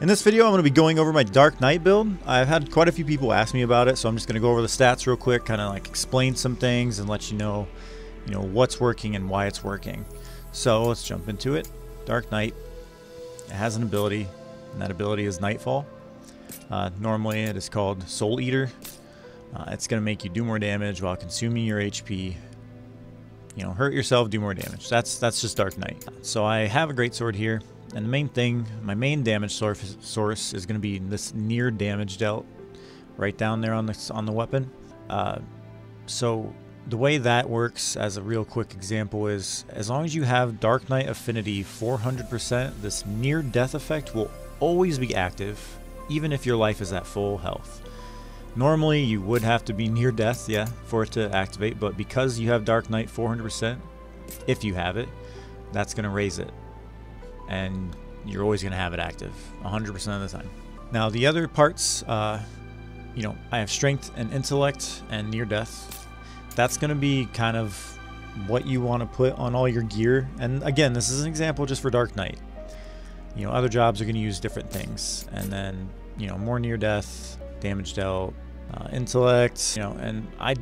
In this video, I'm going to be going over my Dark Knight build. I've had quite a few people ask me about it, so I'm just going to go over the stats real quick, kind of like explain some things and let you know, you know, what's working and why it's working. So let's jump into it. Dark Knight, it has an ability, and that ability is Nightfall. Uh, normally, it is called Soul Eater. Uh, it's going to make you do more damage while consuming your HP. You know, hurt yourself, do more damage. That's that's just Dark Knight. So I have a great sword here. And the main thing, my main damage source, is going to be this near damage dealt right down there on the, on the weapon. Uh, so the way that works as a real quick example is as long as you have Dark Knight Affinity 400%, this near death effect will always be active even if your life is at full health. Normally you would have to be near death, yeah, for it to activate, but because you have Dark Knight 400%, if you have it, that's going to raise it and you're always going to have it active 100% of the time. Now, the other parts, uh, you know, I have strength and intellect and near death. That's going to be kind of what you want to put on all your gear. And again, this is an example just for Dark Knight. You know, other jobs are going to use different things. And then, you know, more near death, damage dealt, uh, intellect, you know, and I,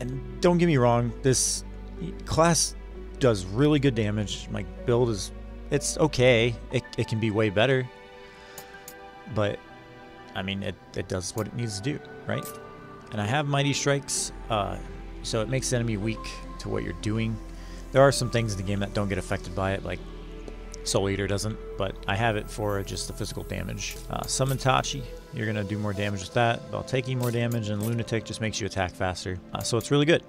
and don't get me wrong, this class does really good damage. My build is it's okay. It, it can be way better. But, I mean, it, it does what it needs to do, right? And I have Mighty Strikes, uh, so it makes the enemy weak to what you're doing. There are some things in the game that don't get affected by it, like Soul Eater doesn't, but I have it for just the physical damage. Uh, Summon Tachi, you're going to do more damage with that while taking more damage, and Lunatic just makes you attack faster. Uh, so it's really good.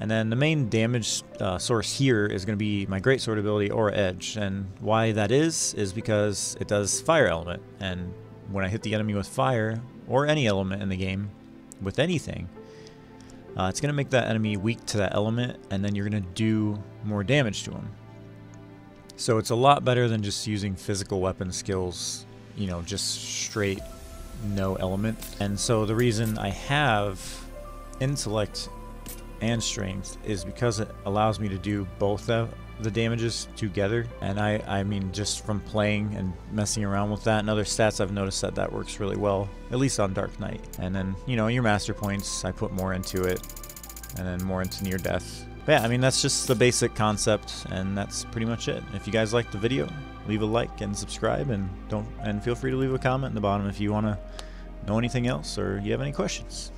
And then the main damage uh, source here is going to be my Greatsword ability or Edge. And why that is, is because it does Fire Element. And when I hit the enemy with fire, or any element in the game, with anything, uh, it's going to make that enemy weak to that element, and then you're going to do more damage to him. So it's a lot better than just using physical weapon skills, you know, just straight no element. And so the reason I have intellect and strength is because it allows me to do both of the damages together. And I, I mean just from playing and messing around with that and other stats I've noticed that that works really well at least on Dark Knight. And then you know your master points I put more into it and then more into near death. But yeah I mean that's just the basic concept and that's pretty much it. If you guys liked the video leave a like and subscribe and don't and feel free to leave a comment in the bottom if you want to know anything else or you have any questions